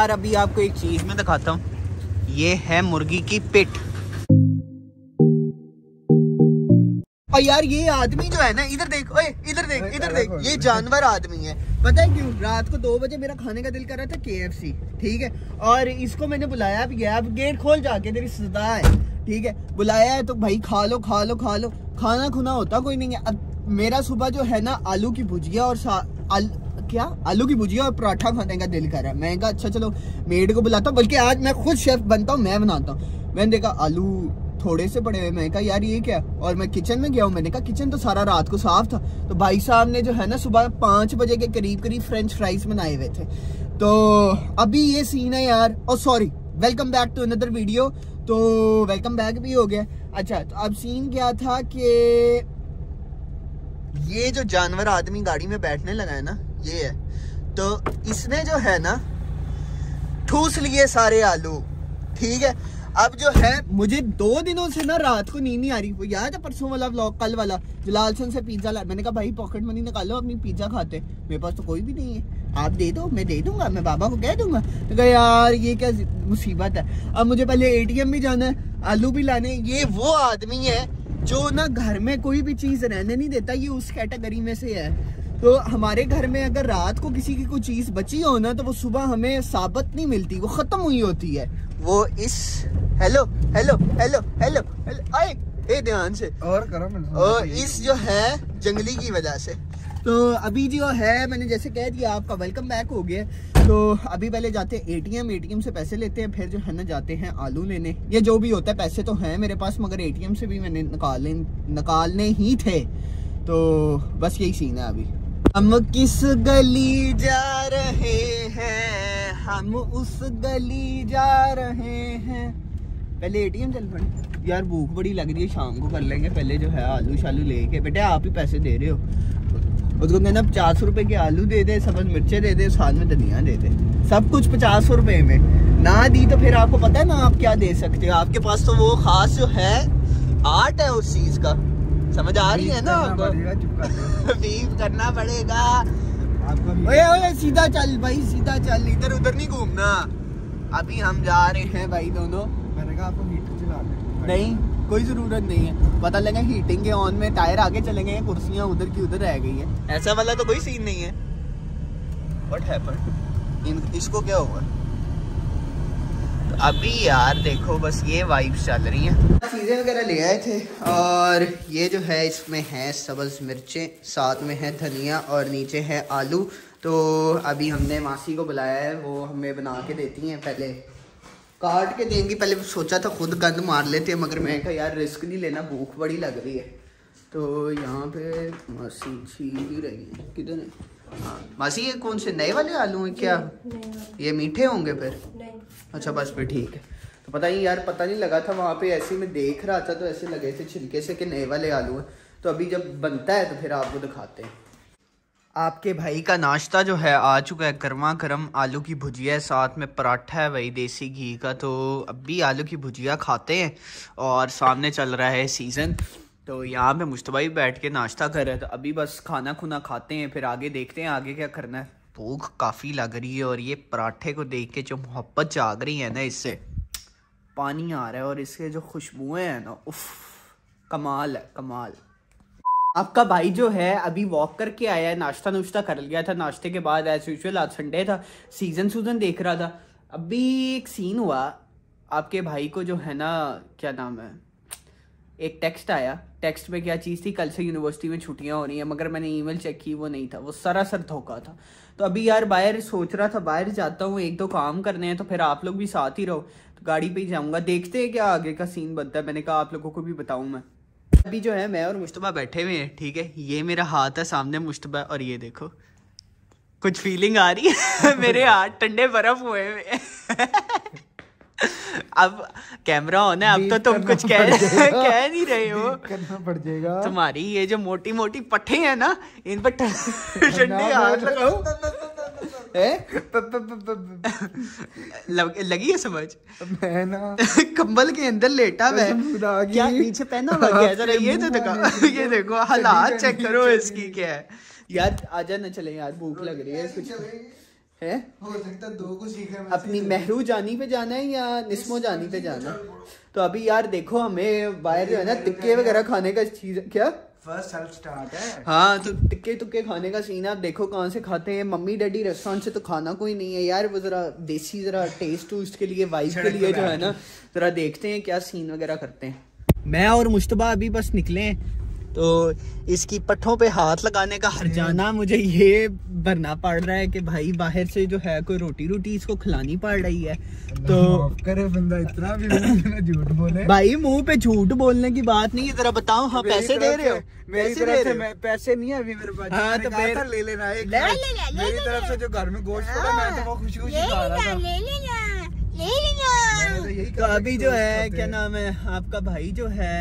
यार अभी आपको एक चीज़ मैं दिखाता हूँ। ये है मुर्गी की पिट और यार ये आदमी जो है ना इधर देख ओए इधर देख इधर देख ये जानवर आदमी है। पता है क्यों? रात को दो बजे मेरा खाने का दिल कर रहा था केएफसी ठीक है? और इसको मैंने बुलाया भी गया अब गेट खोल जाके तेरी सदा है ठीक है? बुलाया है तो भाई खा लो खा लो खा लो। खाना खुना होता कोई नहीं है। अब मेरा सुबह जो है ना आलू की भुजिया और क्या? आलू की भुजिया और पराठा खाने का दिल कर। रहा है मैं कहा अच्छा चलो, मेड को बुलाता हूँ, बल्कि आज मैं खुद शेफ बनता हूँ, मैं बनाता हूँ। मैंने देखा, आलू थोड़े से पड़े हुए मैं कहा, यार, ये क्या? और मैं किचन में गया हूँ। मैंने कहा, किचन तो सारा रात को साफ़ था। तो भाई साहब ने जो है ना, सुबह पाँच बजे के करीब करीब फ्रेंच फ्राइज बनाए हुए थे। तो अभी ये सीन है यार। और sorry welcome back to another video तो वेलकम बैक भी हो गया। अच्छा तो अब सीन क्या था कि ये जो जानवर आदमी गाड़ी में बैठने लगा है ना ये है। तो इसने जो है ना, ठूस लिए सारे आलू, ठीक है? अब जो है, मुझे दो दिनों से ना रात को नींद नहीं आ रही। वो याद है परसों वाला ब्लॉग कल वाला? जलालसन से पिज्जा ला मैंने कहा, भाई पॉकेट मनी निकालो, अपनी पिज्जा खाते मेरे पास तो कोई भी नहीं है। आप दे दो, मैं दे दूँगा, मैं बाबा को कह दूँगा। तो कहा, यार, ये क्या मुसीबत है। अब मुझे पहले एटीएम भी जाना है, आलू भी लाने ये वो आदमी है जो ना घर में कोई भी चीज़ रहने नहीं देता, ये उस कैटेगरी में से है। तो हमारे घर में अगर रात को किसी की कोई चीज़ बची हो ना तो वो सुबह हमें साबत नहीं मिलती वो खत्म हुई होती है। वो इस हेलो हेलो हेलो हेलो आए ए ध्यान से। और करो और इस जो है जंगली की वजह से। तो अभी जो है मैंने जैसे कह दिया आपका वेलकम बैक हो गया। तो अभी पहले जाते हैं एटीएम एटीएम से पैसे लेते हैं फिर जो है ना जाते हैं आलू लेने। ये जो भी होता है पैसे तो हैं मेरे पास मगर एटीएम से भी मैंने निकाले निकालने ही थे। तो बस यही सीन है अभी। हम किस गली जा रहे हैं? हम उस गली जा रहे हैं। पहले एटीएम चल पड़े। यार, भूख बड़ी लग रही है, शाम को कर लेंगे पहले जो है आलू शालू लेके। बेटे, आप ही पैसे दे रहे हो। उसको कहना पचास रुपए के आलू दे दे, सबज मिर्चे दे दे, साथ में धनिया दे दे। सब कुछ पचास रुपए में। ना दी तो फिर आपको पता है ना आप क्या दे सकते हो। आपके पास तो वो खास जो है, आर्ट है उस चीज़ का। समझ आ रही है ना बीफ करना पड़ेगा। ओए ओए सीधा चल भाई सीधा चल इधर उधर नहीं घूमना। अभी हम जा रहे हैं भाई दोनों। मैंने कहा आपको हीटर चला नहीं कोई ज़रूरत नहीं है। पता लगा हीटिंग के ऑन में टायर आगे चले गए कुर्सियाँ उधर की उधर रह गई है। ऐसा वाला तो कोई सीन नहीं है। वट हैपन इसको क्या हुआ? अभी यार देखो बस ये वाइब्स चल रही हैं। चीज़ें वगैरह ले आए थे और ये जो है इसमें है सब्ज़ मिर्चें साथ में है धनिया और नीचे है आलू। तो अभी हमने मासी को बुलाया है वो हमें बना के देती हैं पहले। काट के देंगी पहले सोचा था खुद गंद मार लेते हैं मगर मैं कहा यार रिस्क नहीं लेना भूख बड़ी लग रही है। तो यहाँ पे मासी छील भी रही है। किधर है हाँ मासी ये कौन से नए वाले आलू हैं क्या? ये मीठे होंगे फिर? अच्छा बस फिर ठीक है। तो पता नहीं यार, पता नहीं लगा था वहाँ पे, ऐसे में देख रहा था तो ऐसे लगे थे छिलके से कि नए वाले आलू हैं। तो अभी जब बनता है तो फिर आपको दिखाते हैं। आपके भाई का नाश्ता जो है, आ चुका है गर्मा गर्म आलू की भुजिया है साथ में पराठा है वही देसी घी का। तो अभी आलू की भुजिया खाते हैं और सामने चल रहा है सीज़न। तो यहाँ पे मुश्तबा बैठ के नाश्ता कर रहे हैं। तो अभी बस खाना खुना खाते हैं, फिर आगे देखते हैं आगे क्या करना है। भूख काफ़ी लग रही है और ये पराठे को देख के जो मोहब्बत जाग रही है ना इससे, पानी आ रहा है और इसके जो खुशबुएँ हैं ना, उफ, कमाल है, कमाल। आपका भाई जो है, अभी वॉक करके आया है नाश्ता नुश्ता कर लिया था, नाश्ते के बाद एज यूजल आज संडे था सीज़न सूजन देख रहा था। अभी एक सीन हुआ, आपके भाई को जो है ना, क्या नाम है? एक टेक्स्ट आया। टेक्स्ट में क्या चीज़ थी? कल से यूनिवर्सिटी में छुट्टियाँ हो रही हैं, मगर मैंने ईमेल चेक की, वो नहीं था। वो सरासर धोखा था। तो अभी यार बाहर सोच रहा था, बाहर जाता हूँ, एक दो काम करने हैं तो फिर आप लोग भी साथ ही रहो। तो गाड़ी पे ही जाऊँगा। देखते हैं क्या आगे का सीन बनता है। मैंने कहा, आप लोगों को भी बताऊँ मैं। अभी जो है, मैं और मुश्तबा बैठे हुए हैं, ठीक है? ये मेरा हाथ है, सामने मुश्तबा, और ये देखो। कुछ फीलिंग आ रही है? मेरे हाथ ठंडे बर्फ़ हुए हुए अब कैमरा ऑन है अब तो तुम कुछ कह कह नहीं रहे हो। करना पड़ जाएगा। तुम्हारी ये जो मोटी मोटी पट्टे हैं ना इन पर ठंडे हाथ लगाओ। लगी है समझ? मैं ना कंबल के अंदर लेटा हुआ क्या नीचे पहना हुआ क्या जरा ये तो देखो। ये देखो हालात चेक करो इसकी क्या है। यार आजा ना चले यार भूख लग रही है। कुछ है? हो सकता दो को सीखे मैं अपनी महरू जानी पे जाना है या निस्मो जानी पे जाना तो अभी यार देखो हमें बाहर जो है ना टिक्के वगैरह खाने का चीज़ क्या? फ़र्स्ट सेल्फ स्टार्ट है। हाँ तो टिक्के टुक्के खाने का सीन है आप देखो कहाँ से खाते हैं। मम्मी डैडी रेस्टोरेंट से तो खाना कोई नहीं है यार वो जरा देसी जरा टेस्ट टूस्ट के लिए वाइफ के लिए जो है ना जरा देखते हैं क्या सीन वगैरह करते हैं। मैं और मुश्तबा अभी बस निकले हैं। तो इसकी पट्ठों पे हाथ लगाने का हरजाना मुझे ये भरना पड़ रहा है कि भाई बाहर से जो है कोई रोटी रोटी इसको खिलानी पड़ रही है। तो करे बंदा इतना भी झूठ बोले। भाई मुँह पे झूठ बोलने की बात नहीं है जरा बताओ हाँ पैसे दे रहे हो? मेरी पैसे तरफ़ दे से रहे हो? मैं पैसे नहीं है अभी मेरे पास। हाँ, तो था ले लेना एक ले लेना, ले मेरी। तरफ़ से जो घर में गोश्त पड़ा मैं तो वो खुशी खुशी खा रहा था। ले लेना ले मैंने लेना तो तो अभी जो है क्या। नाम है आपका भाई जो है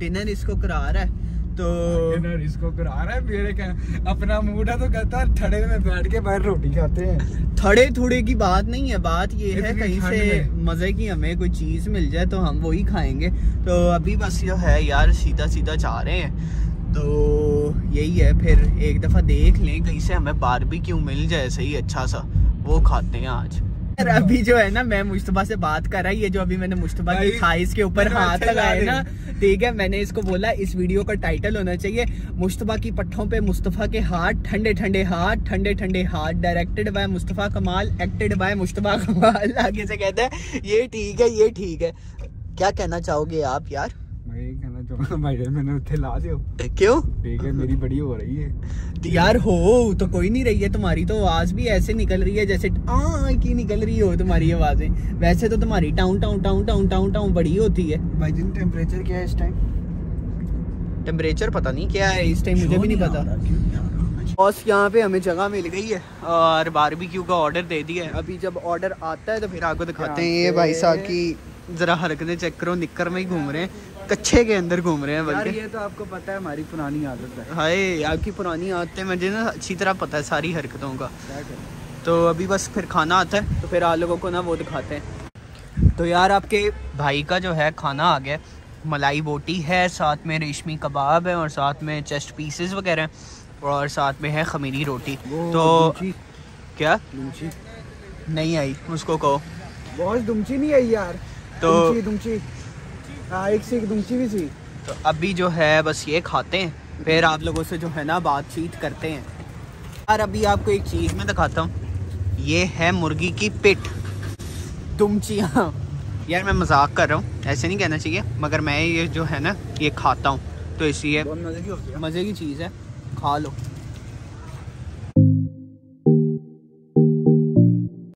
डिनर इसको करा रहा है तो डिनर इसको करा रहा है मेरे क्या अपना मूड है तो कहता है ठड़े में बैठ के बाहर रोटी खाते हैं। थोड़े थोड़े की बात नहीं है बात ये है कहीं से मज़े की हमें कोई चीज़ मिल जाए तो हम वही खाएँगे। तो अभी बस जो है यार सीधा सीधा जा रहे हैं। तो यही है फिर एक दफ़ा देख लें कहीं से हमें बारबेक्यू मिल जाए सही अच्छा सा वो खाते हैं आज। अभी जो है ना मैं मुश्तबा से बात कर रहा है। ये जो अभी मैंने मुश्तबा की थाइस के ऊपर हाथ अच्छे लगाए ना। ठीक है मैंने इसको बोला इस वीडियो का टाइटल होना चाहिए मुश्तबा की पट्ठों पे मुस्तफ़ा के हाथ ठंडे ठंडे हाथ ठंडे ठंडे हाथ डायरेक्टेड बाय मुस्तफ़ा कमाल एक्टेड बाय मुश्तबा कमाल आगे से कहते हैं ये ठीक है ये ठीक है। क्या कहना चाहोगे आप यार? भाई मैंने उत्थे ला दियो क्यों? ठीक है मेरी बड़ी हो रही है। तो यार हो तो कोई नहीं रही है तुम्हारी तो आवाज़ भी ऐसे निकल रही है जैसे आ की निकल रही हो तुम्हारी आवाज़ें? वैसे तो तुम्हारी टाउन टाउन टाउन टाउन टाउन टाउन बड़ी होती है। भाई जिन टेम्परेचर क्या है इस टाइम टेम्परेचर पता नहीं क्या है इस टाइम मुझे भी नहीं पता। बॉस यहाँ पे हमें जगह मिल गई है और बारबेक्यू का ऑर्डर दे दिया है। अभी जब ऑर्डर आता है तो फिर आपको दिखाते हैं। ये भाई साहब की जरा हरकतें चेक करो निक्कर में ही घूम रहे हैं। कच्छे के अंदर घूम रहे हैं यार बल्कि। ये तो आपको पता है हमारी पुरानी आदत है। हाय आपकी पुरानी आदतें मुझे ना अच्छी तरह पता है सारी हरकतों का। तो अभी बस फिर खाना आता है तो फिर आप लोगों को ना वो दिखाते हैं। तो यार आपके भाई का जो है खाना आ गया। मलाई बोटी है साथ में रेशमी कबाब है और साथ में चेस्ट पीसेस वगैरह और साथ में है खमीरी रोटी। तो क्या? दुमची नहीं आई उसको कहो। बहुत दुमची नहीं आई यार। तो- दुमची दुमची हाँ एक से एक दुमची भी थी। तो अभी जो है बस ये खाते हैं। फिर आप लोगों से जो है ना बातचीत करते हैं। यार अभी आपको एक चीज़ मैं दिखाता हूँ। ये है मुर्गी की पिट दुमचियाँ यार मैं मज़ाक कर रहा हूँ। ऐसे नहीं कहना चाहिए मगर मैं ये जो है ना ये खाता हूँ। तो इसलिए है। मज़े की चीज़ है। खा लो।